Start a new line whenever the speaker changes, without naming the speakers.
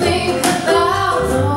think about